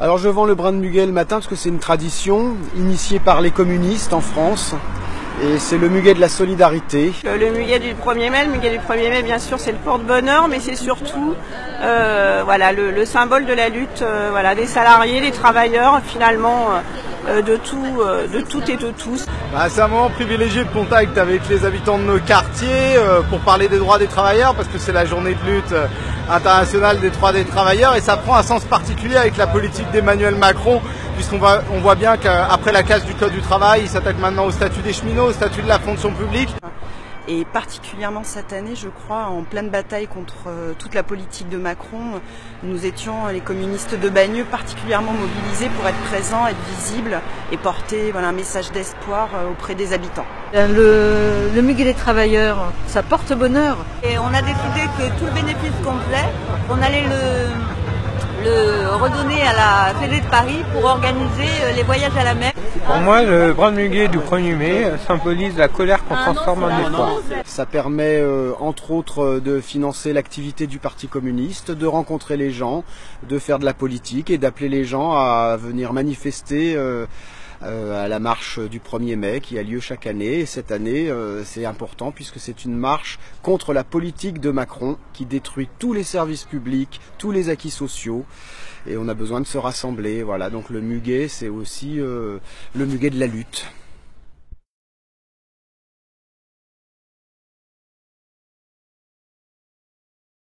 Alors je vends le brin de muguet le matin parce que c'est une tradition initiée par les communistes en France. Et c'est le muguet de la solidarité. Le muguet du 1er mai, le muguet du 1er mai, bien sûr, c'est le porte-bonheur, mais c'est surtout euh, voilà, le, symbole de la lutte euh, voilà, des salariés, des travailleurs, finalement, euh, de, tout, de toutes et de tous. Bah, c'est un moment privilégié de contact avec les habitants de nos quartiers pour parler des droits des travailleurs, parce que c'est la journée de lutte internationale des droits des travailleurs, et ça prend un sens particulier avec la politique d'Emmanuel Macron puisqu'on on voit bien qu'après la casse du Code du travail, il s'attaque maintenant au statut des cheminots, au statut de la fonction publique. Et particulièrement cette année, je crois, en pleine bataille contre euh, toute la politique de Macron, nous étions, les communistes de Bagneux, particulièrement mobilisés pour être présents, être visibles et porter voilà, un message d'espoir euh, auprès des habitants. Le, le muguet des travailleurs, ça porte bonheur. Et on a décidé que tout le bénéfice qu'on faisait, on allait le le redonner à la Fédé de Paris pour organiser euh, les voyages à la mer. Pour moi, le brin de muguet du 1er mai symbolise la colère qu'on transforme en espoir. Ça permet, euh, entre autres, de financer l'activité du Parti communiste, de rencontrer les gens, de faire de la politique et d'appeler les gens à venir manifester. Euh, à la marche du 1er mai qui a lieu chaque année. Et cette année, c'est important puisque c'est une marche contre la politique de Macron qui détruit tous les services publics, tous les acquis sociaux. Et on a besoin de se rassembler. Voilà, donc le muguet, c'est aussi le muguet de la lutte.